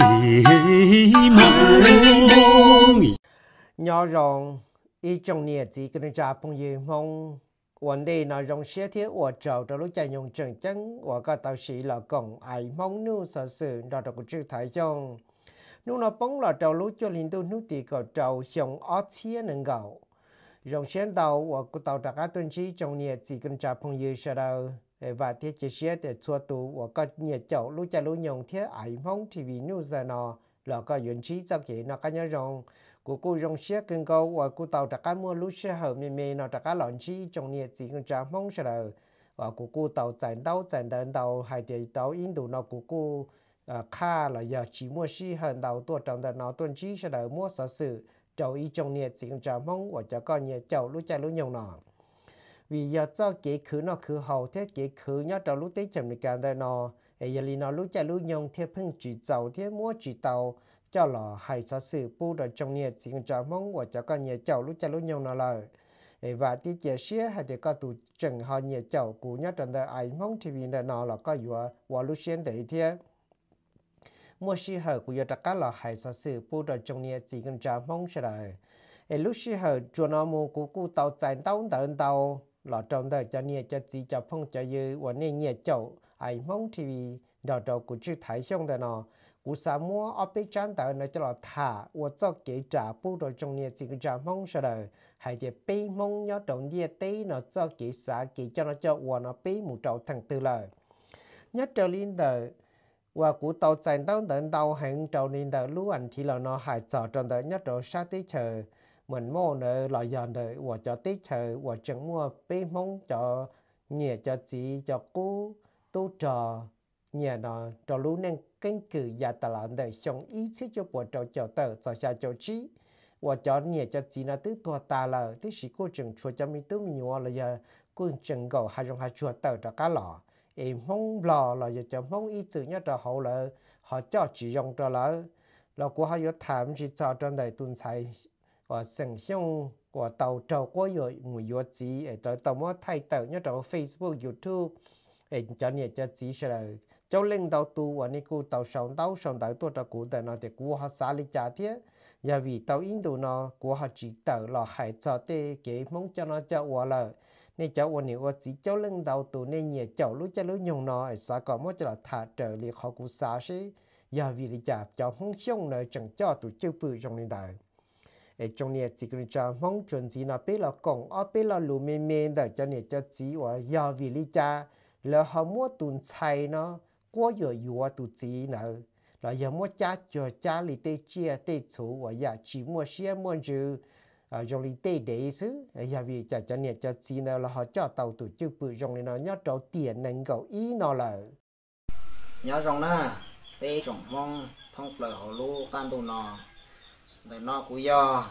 mong nhỏ rong ý trong nhà chỉ cần trả phong yêu mong. Vấn đề nó rong xe thiết của trâu cho lúc chạy nhung chân chân. Của các tàu sĩ là còn ai mong nu sở sự đó là của chữ thái trong nu nó bóng là trâu lúc cho linh tu nu tì có trâu xong ót chia nâng gạo. Rong xe tàu của tàu đặc tuân trí, trong nhà chỉ cần trả phong yêu sẽ đâu và thiết chế xe để chua tu và có nhiều chậu lúc cha lúc dùng thiết ai mong thì vì nu giờ nó là có yuan trí cho kỹ nó cái nhớ rong của cô rong xe cần câu và cô tàu đặt cá mua lúc xe hở mì mì nó đặt cá lọn trí trong nhiệt chỉ cần trả mong sẽ là và của cô tàu chạy tàu chạy đến tàu, hai tiền tàu in đủ nó của cô ờ, kha là giờ chỉ mua xí hơn tàu, tua trong đó nó tuần trí sẽ là mua sở sự trâu y trong nhiệt chỉ cần trả mong và cho con nhiệt chậu lúc cha lúc nhung nó vì giờ cho cái khứ nó khứ hậu, thế kế khứ nhớ trâu lúc tết chậm được cả đời nó ấy giờ nó lúc chạy lúc nhung thế phân chỉ giàu thế mua chỉ tàu, cho là hay sở sự bu rồi trong nhà chỉ cho mong và cho con nhà cháu lúc chạy lúc nhông nó là và tí chia sẻ hay thì có tụ chừng họ nhà cháu cũ nhớ trong đời ai mong thì vì nó là có vừa và lúc xuyên để thế. Mua xí hở của giờ các cả là hay sở sự bu rồi trong nhà chỉ cho mong sẽ ấy lúc xí hở cho nó mua của cũ tàu chạy tàu đợi tàu lọ trong đời cho nia, cho chỉ cho phong, cho dư. Và nia nia chậu, ai mong TV vì đào đầu của chữ thái xong đó nó cú sa mua ở bên chân tờ nó cho lọ thả. Và cho kỹ trả bù đồ trong nia, chỉ cái trả mong sao đời. Hay thì bê mong nhớ trong nia tê nó cho kỹ xã kỹ cho nó cho và nó bê một trâu thằng tư lời nhất trở lên đời và cú tàu chạy tàu đến tàu hàng trâu lên đời lưu anh thì là nó hại sợ trong đời nhất trâu sát tí chờ mình mua nợ loại giờ nữa và cho tí chờ và chẳng mua bê mong cho nhẹ cho chị, cho cô, tu trò nhẹ nó cho lũ nên kênh cử và tà lãn đời sống ý chí cho bộ trò cho tờ, cho xa cho chí và cho nhẹ cho chị nó tứ thua tà lờ tứ sĩ cô chừng chua cho mình tứ mình nhiều là giờ cũng chừng gầu hai trong hai chua tờ cho cá lọ. Em mong lò là giờ cho mong ý chữ nhớ cho hậu lợ họ cho chỉ dùng cho lỡ. Là của họ có thảm, chỉ cho trong đời tuần sai và sẵn sàng của tàu trâu có rồi người yếu chí ở đó tàu mà thay tàu nhớ đó Facebook, YouTube. Ở cho nhẹ cho chí sẽ là cho lên tàu tu và nên cô tàu sống tàu sống tàu tôi cho cụ tàu nó thì cụ họ xả lý trả thiết. Và vì tàu in đồ nó, của họ chỉ tàu là hải cho tê cái mong cho nó cho hòa là nên cháu ổn nếu chỉ cháu lưng đầu tù nên nhà cháu lúc cháu lúc nhung nó ở xã có mới cho là thả trở liệt họ cũng xa xí. Giờ vì lý chạp cháu không xong nơi chẳng cho tụ chưa bự trong nền đời ở trong này chỉ cần cho mong chuẩn gì nó biết là còn ở biết là lù mê mê đời cho này cho chỉ và và vì lý trả là họ mua tuần xài nó qua giờ vừa tụ chỉ nữa là giờ mua cha cho cha li tê chia tê chủ và giờ chỉ mua xe mua chữ à trong li tê để xứ giờ vì cha cho nhiệt cho chỉ nữa là họ cho tàu tụ chữ bự trong này nó nhớ trâu tiền nên cầu ý nó là nhớ trong nè tê trồng mong thông lời họ lu can tụ nó để nó cũng do.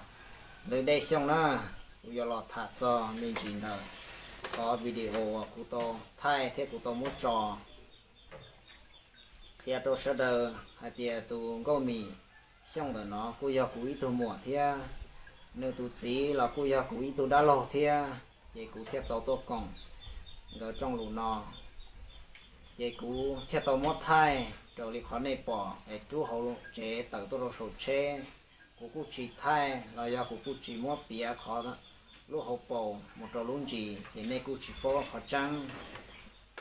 Để đây xong nó cũng do lọt thả cho mình chỉ là có video của tôi thay thế của tôi muốn trò. Thì tôi sẽ đờ hay thì tôi gom mì. Xong rồi nó cũng do cúi tôi mua thì nếu tôi chỉ là cũng do cúi tôi đã lọt thì vậy cú theo tàu tôi còn ở trong lũ nó vậy cú theo tàu mất thai rồi đi khỏi này bỏ. Để chú hậu chế tự tôi rồi sổ chế cú cú chỉ thay là giờ cú cú chỉ mua bia khó đó lúc học bổ một trò luôn gì thì nay cú chỉ bỏ khó chăng,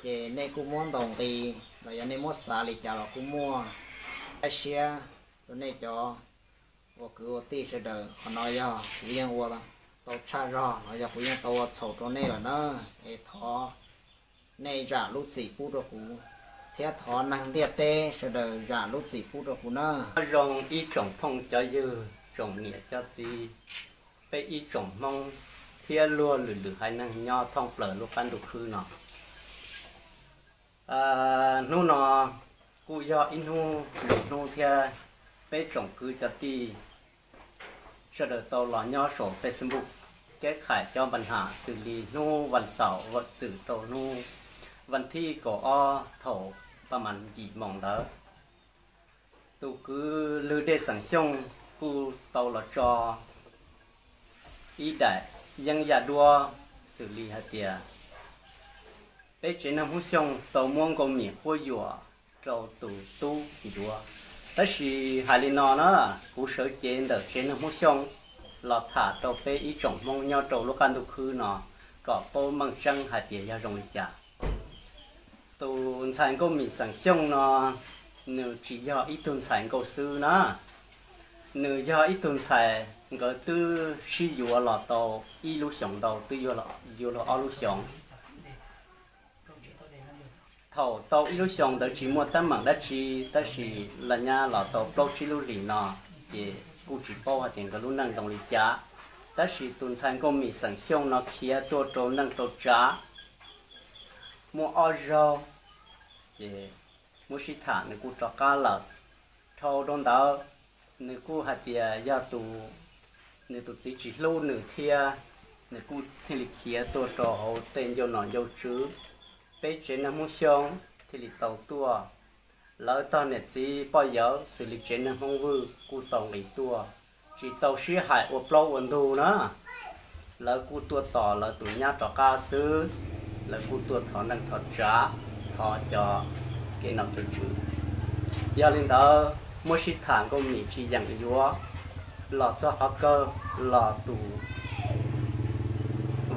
thì nay cú muốn đồng thì là giờ nay mua xả thì chả là cụ mua ai xe rồi này cho và cứ tí sẽ đợi còn nói giờ riêng qua tàu cha ra nói giờ cũng tàu sầu chỗ này là nó để thọ này trả lúc gì phút được cũng thế thọ năng thiệt tê sẽ đợi trả lúc gì phút được cũng nó rong ý chồng phong cho dư 种 nghĩa cho gì bây y trồng mong thia luôn lử lử hay năng nho thông lở lô phan đục hư nó à nu nó cụ do in nu lục nu thia bây trồng cư cho ti cho đỡ tàu lò nho sổ facebook kết khải cho bản hạ xử lý nu văn sảo vật xử tàu nu văn thi cổ o thổ và mặn dị mỏng đó tu cứ lưu đê sản xong cụ tàu là cho ý đại, dân nhà đua xử lý hạt tiền bé chế nam hút xong tàu muôn công miệng hoa dùa trâu tù, tu thì đua. Đó là hai linh nó nó cú sở trên được chế nam muốn xong là thả đầu bé ý trọng mong nhau đầu lúc ăn đồ khư nó có bố măng trăng hạt tiền ra rong chả. Tù sản công mì sản xong nó nếu chỉ do ít tuần sản có sư nó nữ do ít tuần sản cái tư sử dụng là tàu ít lúc sống đầu, tư vô là vô là ở lúc sống thầu, tàu ít lúc sống đó chỉ một tấm mạng đất chỉ đó chỉ là nhà là tàu bao chỉ lúc lì nọ, thì cụ chỉ bao hạt tiền cái lúc năng đồng lý giá đó chỉ tuần sản có mì sản xong nó kia tua trâu năng trâu giá mua ở rau, thì mua xí thả nên cụ cho cá lợn thầu đông đảo nếu cô hạt tiền gia tù nếu tu chỉ chỉ lâu nửa thia nếu cô thì lịch kia tu cho tên cho nó dâu chứ bây giờ nó muốn xong thì lịch tàu tua. Lỡ tao nè chỉ bao giờ xử lý chuyện nó không vui cô tàu lịch tua. Chỉ tàu sĩ hại ở lâu ổn đủ nữa lỡ cô tua tỏ lỡ tụi nhá trò ca sư lỡ cô tua thọ năng thọ trả thọ cho cái nào cho chữ giờ lên đó mô sĩ thản của mình chỉ dặn yếu lọ cho họ cơ lọ tù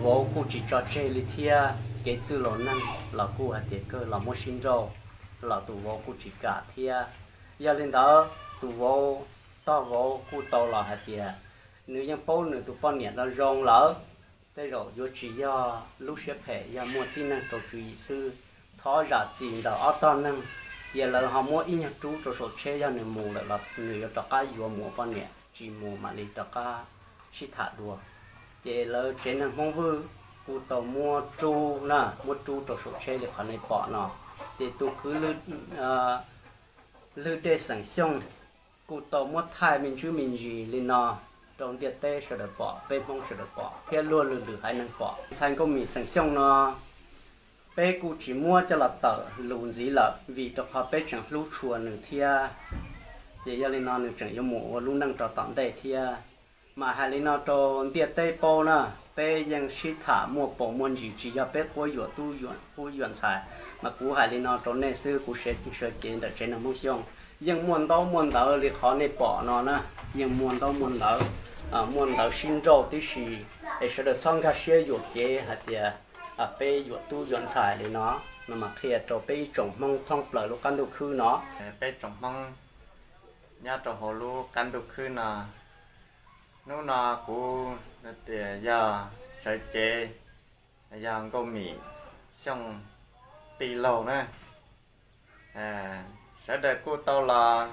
vô cụ chỉ cho chơi li thia cái chữ lọ năng lọ cụ hạt tiệt cơ lọ mô sinh rô lọ tù vô cụ chỉ cả thia giờ lên đó tù vô to vô cụ tàu lọ hạt tiệt nếu như bố nữa tụ bao nhiêu là rong lỡ đây rồi vô chỉ do lúc xếp hệ do mua tin năng cầu chú ý sư thó ra gì đó ở to năng giờ là họ mua ít nhất chú, cho số chơi cho nên mua lại là người cho cá vừa mua bao nhiêu chỉ mua mà đi cho cá, chỉ thả đùa. Giờ là trên hàng mong vư cụ tàu mua chú nè mua chú cho số chơi thì khoản này bỏ nó thì tụ cứ lư à, lư để sản xong cụ tàu mua thai mình chú mình gì lên nó trong tiệt tê sẽ được bỏ bên mong sẽ được bỏ. Thế luôn lư lư hai năng bỏ. Sang có mình sản xong nó bé cụ chỉ mua cho là tờ lùn gì là vì cho họ bé chẳng lú chùa nửa thia chỉ à. giờ lên nó nửa chẳng yêu mua luôn đang cho tạm đây thia à. mà hai lên nó cho tiệt tây po nè. Bé ยัง chỉ thả mua bộ môn gì chỉ cho bé có yếu tu yếu tu yêu xài. Mà cụ hai lên nó cho nên sư cụ sẽ chỉ sẽ kiến được trên nó mua xong. Nhưng muốn đâu muốn đâu thì khó nên bỏ nó nữa nhưng muốn đâu muốn đâu à muốn đâu sinh trâu thì thì sẽ được sang cái xe dục kế hạt tiền à bé yuan tu yuan xài thì nó. Nó mà khi à, cho bé trồng mong thông lợi lúc căn đồ khư nó. Bé trồng mong nhà trồng hồ lu căn đồ khư nó nó nó cú nó tiền giờ sợi chế giờ có mì, xong tì lầu nè. À sẽ để cô tao là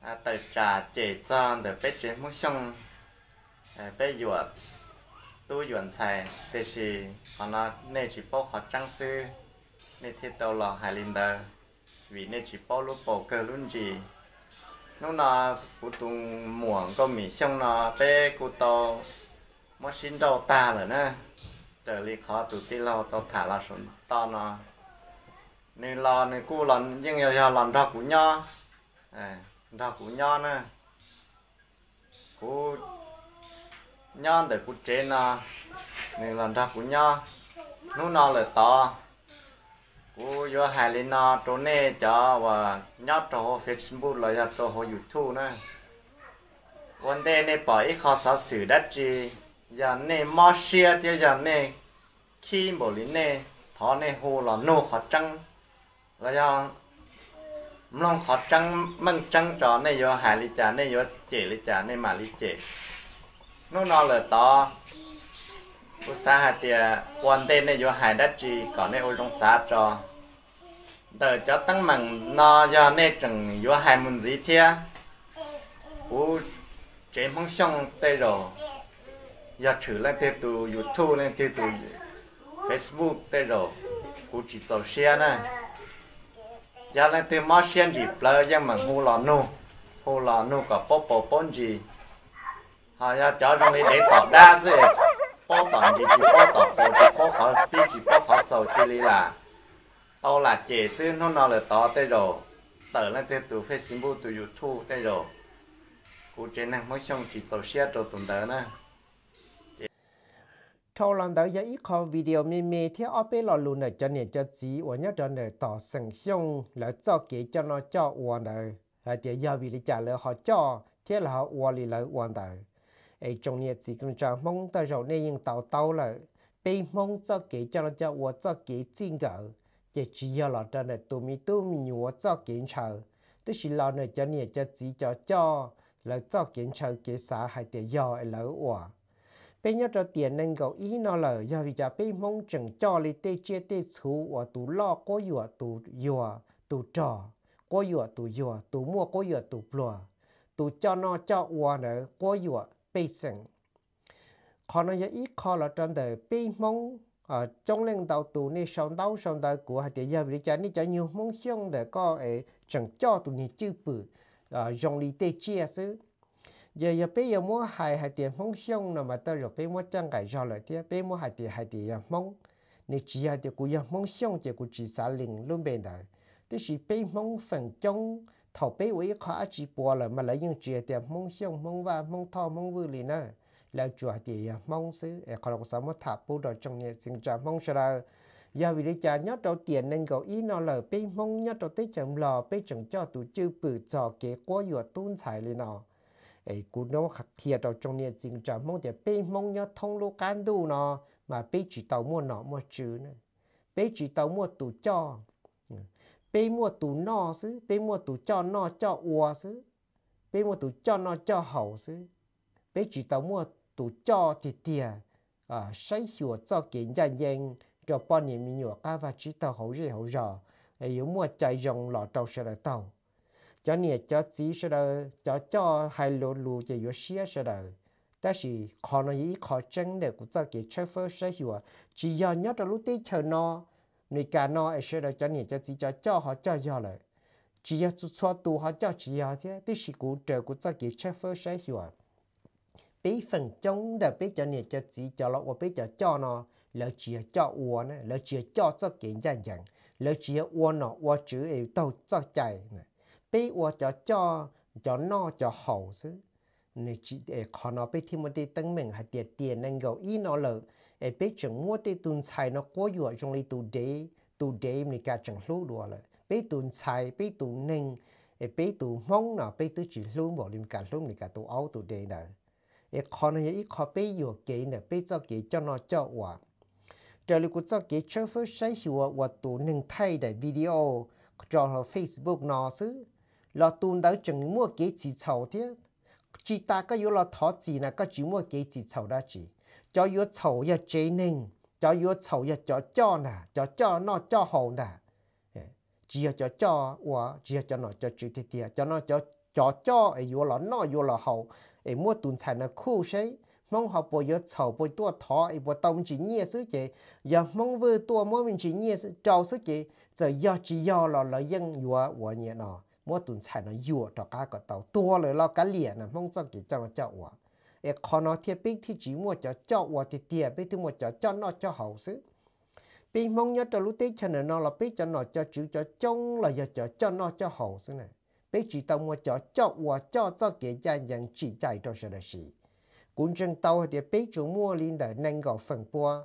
à tại trà chế cho để bé chế muốn xong. À bé yuột tu yuan xài để chỉ họ nó họ trang sư nên thiết tao lo hai linh đời vì nên chỉ bao lúc bao cơ luôn gì nó là cụ tung có mì xong nó bé cụ tao mà xin đầu ta rồi nè trở đi khó tụi tí lâu tao thả là xuống, to nó. Nên là nên cụ nhưng giờ lần ra cụ nho. À ra cụ nho nè. Cụ nho để cụ trên na nên làm ra cụ nho nó nó là to cụ vô hai lên nó chỗ này cho và nhớ chỗ Facebook là cho chỗ YouTube nè. Vấn đề này bỏ ít khó xử xử đất gì giờ này mò xia thì giờ này khi bỏ lên này thọ này hồ là nô khó trăng. Là do mong khó trăng măng trăng cho này vô hai lý trả này vô chế lý trả này mà lý chế nó nó là to? U sa hạt tiền quan tên này vô hải đất gì có này ôi trong xã cho. Đợi cho tăng mặn nó do này chẳng vô hải môn gì thế u chế mong xong tê rồi giờ thử lên tiếp tục youtube lên tiếp tục facebook tê rồi u chỉ tàu xe nè. Giờ lên tiếp mà xe gì lỡ giờ mà hô lò nô hô lò nô có bố bố bón gì họ cho trong để đa từ mới xong chỉ tàu xe rồi tuần tới nè. Thâu lần đầu giờ ít khó video mê mê thì ở bên lò lùn này cho nên cho chỉ và nhớ cho nên tỏ sản xong là cho kỹ cho nó cho uổng đời à thì giờ vì lý trả lời họ cho, thế là họ qua lý lợi hoàn đời ấy trong nhà chỉ cần mong ta rồi nên yên tàu tàu là bây mong cho kỹ cho nó cho 我 cho kỹ tin gỡ. Chỉ chỉ cho là cho này, tụi mi tụi mi nhiều cho kỹ chờ. Tức là là cho nhà cho chỉ cho cho cho kỹ chờ kỹ xã hay để do lỡ ủa bây giờ cho tiền nên gạo ý nó lỡ, do vì cho bây mong chừng cho li tê chia tê chú ủa tụ lo có ủa tụ ủa tụ trò có ủa tụ mua có ủa tụ plua tụ cho nó cho ủa nữa bây sinh còn nó ít khó là trong đời bây mông ở trong lên đầu tù này sống đau sống đời của hai tiền giờ vì cha này, cho nhiều mong xong để có ấy chẳng cho tụ này chữ bự ờ, ở trong li tê chia xứ giờ giờ bây giờ mua hai hai tiền mong xong nó mà tao rồi, bây mua chẳng cái rồi lại tiếc bây mua hai tiền hai tiền ờ, mong. Nếu chỉ hai tiền cũng ờ, mong xong thì của chỉ xả linh luôn bên đời. Tức là bây mong phần trong thầu bây với khó chỉ bỏ là mà lấy những chuyện tiền mong xong mong và mong thọ mong vui liền nữa là chùa thì à, mong xứ ở còn có sao mà thả bù đồ trong nhà sinh ra mong sao đâu giờ vì lý cha nhớ đầu tiền nên có ý nó là bây mong nhớ đầu tế chẳng lò bây chẳng cho tụ chư bự cho kế quá nhiều tuôn xài liền nó ấy cú nó khắc thiệt ở trong nhà sinh ra mong để bây mong nhớ thông lô can đu nó mà bây chỉ tàu mua nó mua chữ nữa. Bây chỉ tàu mua tụ cho bê mua tủ no xứ bê mua tủ cho no cho ua xứ bê mua tủ cho no cho hậu xứ bê chỉ tao mua tủ cho thì tìa à xây hiểu cho kiến gia nhân cho bọn niệm mình nhỏ cá và chỉ tao hậu rì hậu rò yếu mua chạy dòng lọ trâu sẽ là tàu, cho nè cho chỉ sẽ là cho cho hai lô lù cho yếu xía sẽ là ta chỉ khó nó ý khó chân để cũng cho kiến chơi phơ xây hiểu chỉ do nhất là lúc tí chờ nó 你干呢也是了，叫你就只叫叫好叫要了，只要做错多好叫只要的，但是古这古早给车夫说话。bí phần trong đã bí cho nhiệt cho chỉ cho nó và bí cho cho nó lỡ chỉ cho uo nè lỡ chỉ cho cho kiện dạng dạng lỡ chỉ uo nó uo chữ ấy tàu cho chạy nè bí uo cho cho cho nó cho hậu xứ nè chỉ để khó nó bí thêm một tí tăng mình hay tiền tiền nên gấu ý nó lỡ ai biết chẳng mua tê tuần xài nó có dụ trong lấy tù đế tù đế mình cả chẳng lưu đùa là biết tuần xài biết tù nâng ai biết mong nó biết tù chỉ lưu bỏ mình cả lưu mình cả tù áo tù đế nè ai khó này ít khó biết dụ kỹ nè biết cho kỹ cho nó cho hòa trở lại của cho kỹ chơi phơi sáng hiệu và tù nâng thay đại video cho họ Facebook nó xứ. Là tuần đó chẳng mua kỹ chỉ sầu thế chỉ ta có yếu là thọ chỉ, là có chỉ mua kỹ chỉ sầu đó chỉ cho yếu chậu ya chế ninh cho yếu chậu ya cho cho nà cho cho nó cho hậu nà chỉ cho cho và chỉ cho nó cho chữ thì thì cho nó cho cho cho ấy yếu là nó yếu là hậu ấy mua tuần sản nó khu xây mong họ bồi yếu chậu bồi tua thọ ấy bồi tông chỉ nhẹ sức chế giờ mong vừa tua mỗi mình chỉ nhẹ trâu sức chế giờ do chỉ do là là dân yếu và nhẹ nó mua tuần sản nó yếu cho cá cả tàu tua rồi lo cá liền nè mong cho chỉ cho nó cho và ấy còn nó thiết bị thì chỉ mua cho cho vừa thì tiền bị thì mua cho cho nó cho hậu xứ. Bị mong nhớ cho lúc tết cho nó là biết cho nó cho chữ cho trông là giờ cho cho nó cho hậu xứ này. Bây chỉ tao mua cho cho và cho cho cái gia nhân chỉ chạy cho sự là gì cũng chân tao thì bây chủ mua lên để nâng gạo phần bua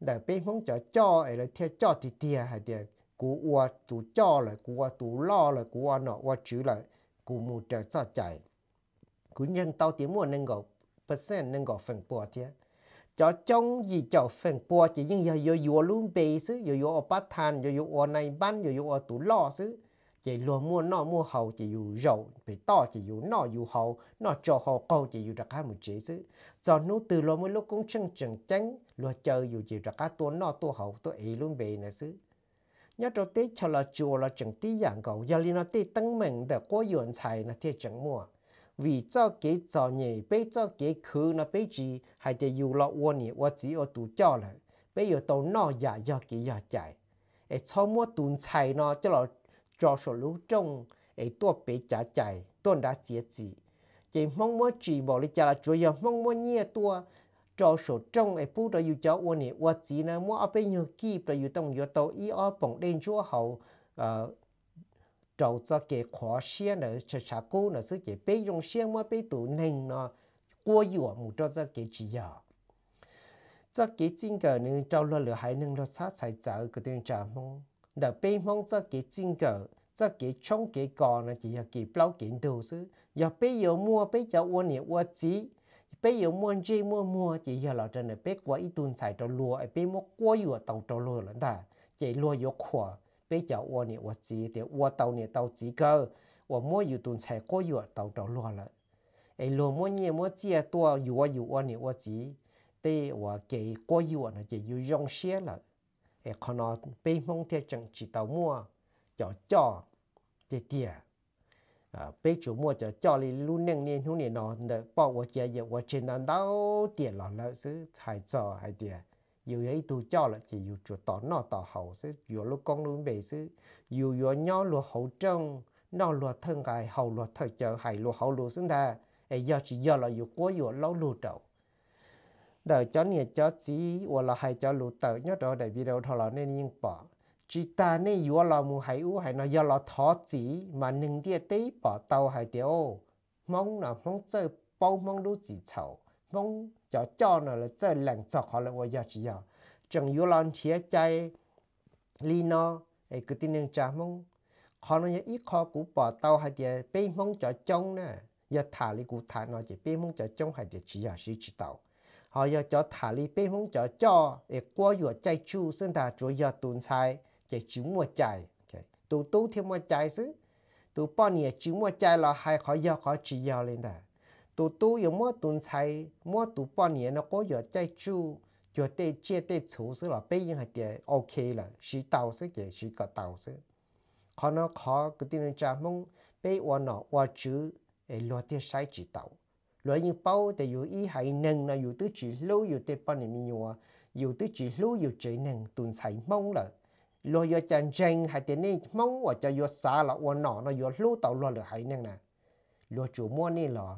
để bây mong cho cho, ấy là theo cho thì tiền hay tiền cú và tụ cho lại cú và tụ lo lại cú và nọ và chữ lại cú mua cho cho chạy. Cũng chân tao tiếng mua nâng gạo percent nên gọi phần bùa thế. Cho trong gì cho phần bùa chỉ nhưng giờ giờ vừa luôn bê xứ giờ vừa ở bát than giờ vừa ở này ban giờ vừa ở tủ lò xứ. Chỉ luôn mua nọ, mua hậu chỉ dù rậu bị to, chỉ dù nọ, dù hậu nọ cho hậu câu, chỉ dù đặc hai một chế xứ. Cho nút từ luôn mới lúc cũng chân chân tránh luôn chờ dù chỉ đặc hai tuần nọ tu hậu tu ý luôn bê nữa xứ. Nhất đầu tiên cho là chùa là chẳng tí dạng cầu giờ li nó tí tăng mình để có yuan xài là thiệt chẳng mua vì cho cái cho nhẹ bây cho cái khứ nó bây chỉ hay để อยู่ lo uo nhẹ uo chỉ ở tụ cho là bây giờ tàu nọ giả giờ cái giờ chạy ấy cho mua tuần chạy nó cho là cho số lũ trong ấy tua bể trả chạy tuần đã chia chỉ chỉ mong muốn chỉ bảo lý trả là chủ yếu mong muốn nhẹ tua cho số trong ấy bù đó yêu cho uốn này uốn chỉ nó mua ở bên nhiều kịp là yêu tông yêu tàu ý ở bóng đen chúa hậu ờ trâu cho kẻ khó xe nữa cho cha cô nữa sự kẻ bê dùng xe mà bê tủ nền nó qua dùa mù cho cho kẻ chỉ giờ cho kẻ chính cờ nữa trâu lo lửa hải nâng lo sát sai chở cái tiếng trả mong đợi bê mong cho kẻ chính cờ cho kẻ trong kẻ cò nó chỉ là kẻ bao kiện đồ chứ giờ bê giờ mua bê cho uốn nhẹ uốn chỉ bê giờ mua gì mua mua chỉ giờ là trên này bê quá ít tuần xài trâu lúa bê bé mua quá vừa tàu trâu lúa lận ta chỉ lúa vô khỏa 被叫我呢我急的，我到呢到几个，我摸有顿菜过有到到落了，哎落摸呢摸这多有我有我呢我急，对我给过有呢就有用些了，哎可能被蒙贴正知道摸。cho cho thì tiệt à bây chủ mua cho cho li lu neng niên hú niên nó để bỏ vào chơi giờ vào trênนั้นđâu tiền là lợi sự hay cho hay Dù yêu ấy tu cho là chỉ yêu chủ tỏ nọ tỏ hậu sẽ yêu lúc con luôn bề sư yêu yêu nhau lu hậu trông nó lu thân cái hậu lu thời chờ hay lu hậu lu sinh ra, ấy giờ chỉ giờ là yêu quá yêu lâu lu đầu đời cho nhiệt cho chỉ hoặc là hay cho lu tờ nhớ đó để video thôi là nên yên bỏ. Chỉ ta nên yếu là mu hay u hay nó giờ là thọ chỉ mà nâng địa tế bỏ tàu hay tiêu mong là mong chơi bao mong đủ chỉ chậu. Mong cho cho nó là chơi lạnh cho họ là tôi chỉ giờ chẳng yêu lòng chia chay li nó ấy cứ tin rằng cha mong họ nó ít khó cũ bỏ tàu hay tiêu bên mong cho trong nè giờ thả li cũ thả nó chỉ bên mong cho trong hay tiêu chỉ giờ chỉ chỉ tàu họ giờ cho thả li bên mong cho cho để qua vừa chạy chu sinh ta chủ giờ tuần sai chạy chú mua chạy tụ tu thêm mua chạy xứ tụ bao nhiêu chú mua chạy là hai khó giờ khó chỉ giờ lên đó tu tu yo mua tuần sai mua tu bao nhiêu nó có giờ chạy chu giờ để chia để chủ sự là bây giờ thì để ok là chỉ đầu sự chỉ chỉ có đầu sự khó nó khó cái tin cha mong bây giờ nó qua chữ để lo tiền sai chỉ đạo, lo những bao để yo ý hay nâng là yo tự chỉ lâu yo để bao nhiêu mình yo yo tự chỉ lâu yo chỉ nâng tuần sai mong là lo yo chân chân hay để này mong hoặc cho yo xa là qua nó nó yo lâu tàu lo là hay nâng nè lo chủ mua này là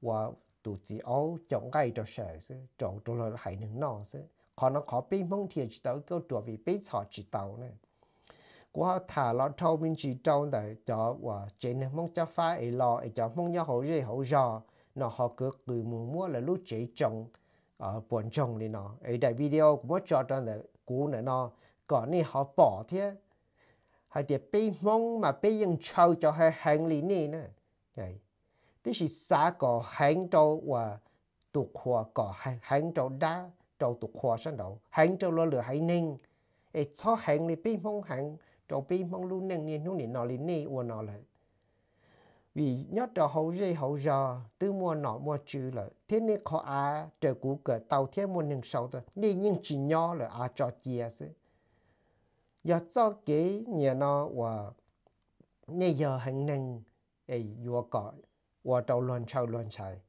và tụ chỉ áo chọn cái cho sợ chứ chọn cho lo hay nè nọ chứ còn nó khó bị mong thiệt chỉ tàu câu tuổi bị bị chọ chỉ tàu nè qua thả lo trâu mình chỉ trâu để cho wa trên mong cho phá ấy lo ấy cho mong nhớ hậu gì hậu giờ nó họ cứ cứ mua mua là lúc chỉ trồng ở buồn trồng đi nó ấy đại video cũng cho cho để cú này nó còn này họ bỏ thế hay để bị mong mà bị những trâu cho hai hàng lý này nữa vậy tức là xã có hành trâu và tụ khoa có hành trâu đá, trâu tụ khoa sang đầu hàng trâu lo lửa hay ninh. Ê cho hàng lý pin mong hàng trâu pin mong luôn ninh nên lúc này nó lý này và nó lại vì nhớ trâu hậu dây hậu giờ từ mua nọ mua chữ là thế nên khó à trở cũ cỡ tàu thế mua nâng sâu thôi. Nên nhưng chỉ nhỏ là à cho chia sự giờ cho cái nhà nó và bây giờ hàng năng ấy vừa có và đầu loạn chạy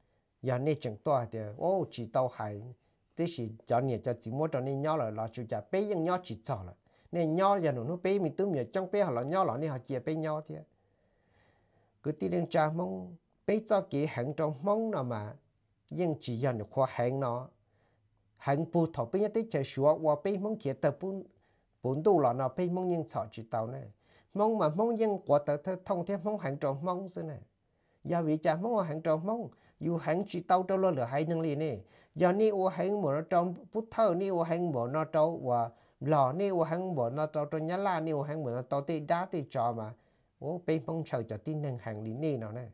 chỉ là chủ nhà nên nó họ nên họ cứ rằng cha mong bây giờ cái hành trong mong nào mà nhưng chỉ giờ được khoa hẹn nó hành bù thọ bây giờ tới chơi sủa và bây mong kia tập bù bốn đủ là nó bây mong những sợ chỉ tàu này mong mà mong những quả tờ thông thêm mong hàng trong mong xưa này giờ vì cha mong hàng tròn mong dù hàng chỉ tàu trâu lo được hai năng liền này giờ ni ô hàng bộ nó trong bút thơ ni ô hàng bộ nó trâu và lò ni ô hàng bộ nó trâu trong nhà la ni ô hàng bộ nó tàu tê đá tê trò mà. Ô bên mong chờ cho tin nâng hàng liền này nó này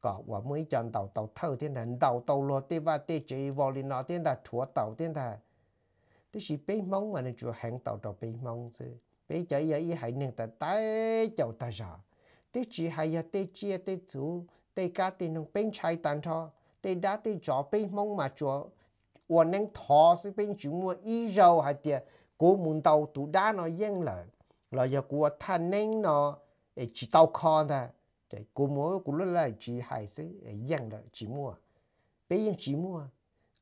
có và mới chọn tàu tàu thơ thiên thần tàu tàu lo tê và tê chỉ vào liền nó thiên thần chúa tàu thiên thần tức chỉ bên mong mà nó chùa hàng tàu trâu bên mong chứ. Bé chơi giờ ý hãy nên ta tái chầu ta rõ tức chỉ hay là tê chia tê chủ tê cá tê nông bên trái tàn thọ tê đá tê chó bên mong mà chúa và nên thọ sự bên chủ mua y rau hay tiệt cố muốn tàu tụ đá nó yên là là giờ của thanh nên nó chỉ tàu con ta cái cố mua của nó là chỉ hay sự yên là chỉ mua bây giờ chỉ mua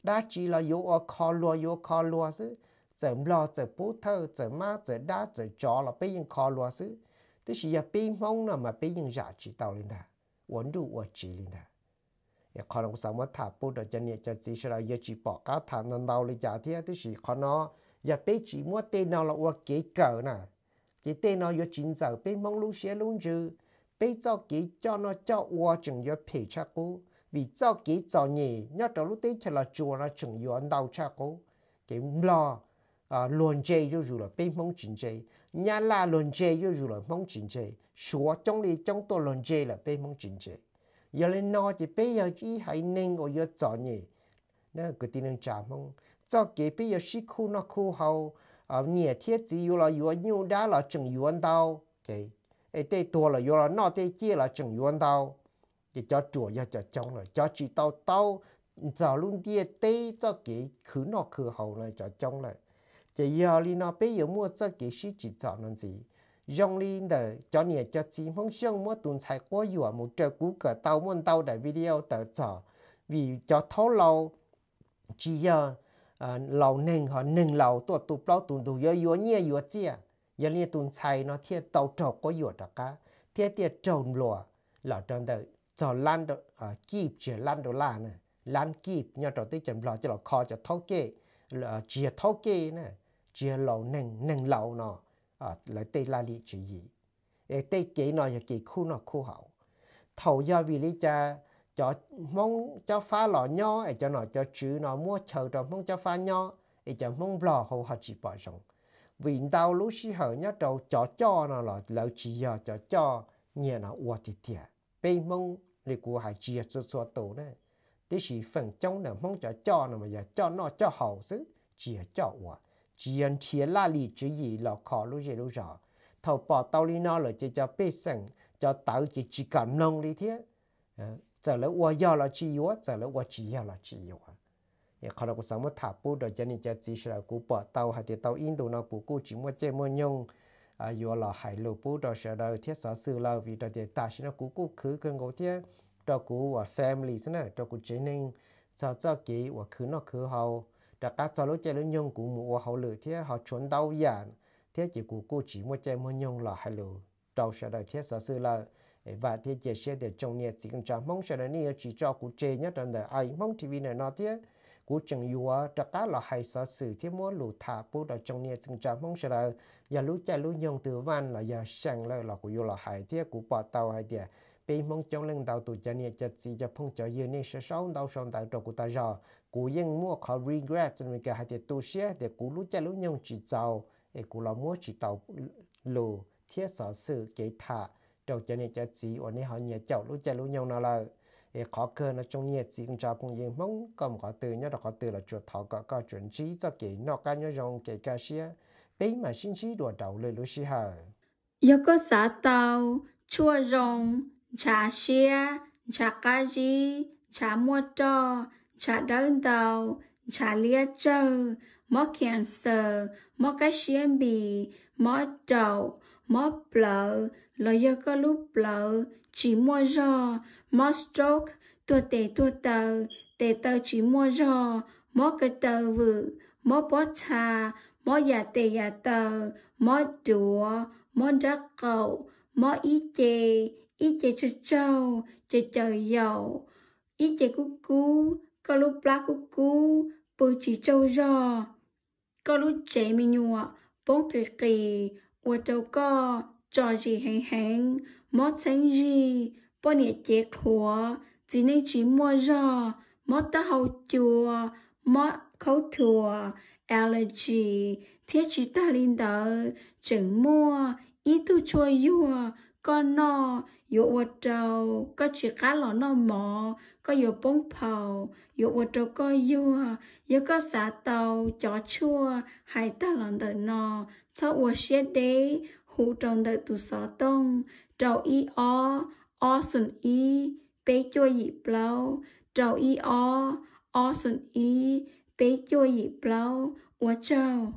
đã chỉ là yếu ở kho lúa yếu kho lúa chứ giờ lo giờ bút thơ giờ má giờ đá giờ chó là bây giờ kho lúa chứ tức là bây mong là mà bây những giả chỉ tàu lên ta vẫn đủ ở chỉ lên ta ya khó lòng sao mà thả bố được cho nên cho chỉ là giờ chỉ bỏ cá thả nó đau lên giả thế tức là khó nó ya bây chỉ mua tên nào là ở kế cờ nè chỉ tên nào giờ chính giờ bây mong lúc xe lúc chứ bây giờ kế cho nó cho ở chừng giờ phê chắc cô vì cho kỹ cho nhỉ nhớ trong lúc tết là chùa nó chừng yuan đau cha cố cái lo à luôn chơi cho dù là bên mong chính chơi nhà là lồn chê yêu dù là mong chính chê số trong đi trong tổ lồn chê là bê mong chính chê giờ lên nó chỉ bây giờ chỉ hãy nên ở giờ chọn nhỉ. Nó cứ tin nên chả mong cho cái bây giờ sĩ khu nó khu hậu ờ, ở nhà thiết chỉ yêu là yêu nhiều đã là chừng yêu đau cái ấy tê tua là yêu là nó tê chia là chừng yêu đau chỉ cho chùa giờ cho trong rồi, cho chỉ tao tao, giờ luôn đi tê, cho cái khứ nó khứ hậu là cho trong rồi chỉ giờ li nó bây giờ mua cho cái sĩ chỉ chọn nó gì dùng li để cho nhà cho chỉ phong xong mua tuần sai quá nhiều một trời cú cả tao muốn tao để video tự cho vì cho thấu lâu chỉ giờ lâu nên họ nên lâu tổ tụ lâu tuần tụ giờ giờ nhẹ giờ chia giờ li tuần sai nó thiệt tàu trâu quá nhiều đó cả thiệt thiệt trâu lúa là trong đời cho lan đồ à kịp chỉ lan đồ la nè lan kịp nhớ đầu tới chậm lo cho là kho cho thấu kê là chỉ thấu kê nè chia lâu nâng nâng lâu nó à lại tây la li chỉ gì để tây kỹ nó là kỹ khu nó khu hậu thầu do vì lý cha cho mong cho phá lọ nho ấy cho nó cho chữ nó mua chờ cho mong cho phá nho ấy cho mong lò hậu họ chỉ bỏ rong vì đau lúc xí hở nhá đầu cho cho nó là lỡ chỉ giờ cho cho nhẹ nó uo thì tiệt bên mong li của hải chỉ cho cho tổ này thế chỉ phần trong là mong cho cho nó mà giờ cho nó cho hậu sức chỉ cho uo chỉ anh chia la lì chỉ gì là khó lúc gì lúc rõ thầu bỏ tàu đi nó là chỉ cho bê sừng cho tàu chỉ chỉ cần nông đi thế ờ, giờ là uo giờ là chỉ uo giờ là uo chỉ giờ là chỉ uo ya ờ, khó là cuộc sống mất thả bút rồi cho nên cho chỉ là cú bỏ tàu hay thì tàu in đồ nó cú cú chỉ mua chơi mua nhung. À yo là hải lục bút rồi sẽ đời thiết sở sự là vì đó thì ta sẽ nó cú cú khứ cơn ngô thiết. Cho cú và family thế này cho cú chế nên cho cho kỹ và khứ nó khứ hậu đã cá cho lúc chơi lúc nhung cú mua hậu lửa thế, họ chuẩn đau giản thế chỉ của cô chỉ mua chơi mua nhung là hai lửa đầu sẽ đời thế sở sự là và thế chỉ sẽ để trong nhà chỉ cần chọn mong sẽ đời này chỉ cho cụ chơi nhất là đời ai. Mong TV này nó thế cụ chừng yêu à cá là hai sở sự thế mua lù thả bố ở trong nhà chừng chọn mong sẽ đời giờ lúc chơi lúc nhung từ van là giờ sang lại là của yêu là hai thế của bỏ tàu hay thiết bị mong trong lần đầu tụi cho này chắc chỉ cho phong cho yêu nên sẽ sống đau sống tại trong của ta giờ cú yên mua khó regret cho nên cái hai tiền tu sửa để cú lúc cha lúc nhung chỉ giàu để cú làm mua chỉ tàu lù thiết sở sự kế thả đầu cho nên cho chỉ ở nơi họ nhà chậu lúc cha lúc nhung nào là khó cơ nó trong nhà chỉ cho phong yên mong cầm khó từ nhớ có từ là chuột thọ có có chuẩn trí cho kế nó cái nhớ rong cái cái xia bây mà xin chỉ đùa đầu lời lúc xí hờ yêu có xã tàu chua rong trà xia trà cá gì trà mua trò cha đơn tàu cha lia trơ mó cancer mó cái xiêm bì mó đầu mó bờ lo yêu có lúc bờ chỉ mua rò mó stroke tua tệ tua tờ tệ tờ chỉ mua rò mó cái tờ vự mó bó cha, mó nhà tệ nhà tờ mó đùa mó đắc cầu mó ý chê ý chê cho châu chê trời dầu ý chê cú cú có lúc lá cú cú bự chỉ châu giò. Có lúc chế mi nhua bóng tuyệt kỳ ua châu co, trò gì hẹn hẹn mót sáng gì. Bó nhẹ chế khóa chỉ nên chỉ mua giò. Mót ta hậu chùa mót khấu thùa allergy thiết chỉ ta linh đỡ chừng mua. Ý tu chua yua con no. Yo wa trâu, có chỉ cá lò no mò có dù bông phầu dù wa trâu có yua dù có xả tàu, chó chua hay ta lần đời no sau wa xe đế hú trong đời tù xó tông trâu y o o sùn y, bế chua dị blau trâu y o o sùn y, bế chua dị blau wa trâu.